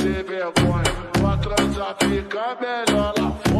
sem vergonha. Pra transar fica melhor lá fora.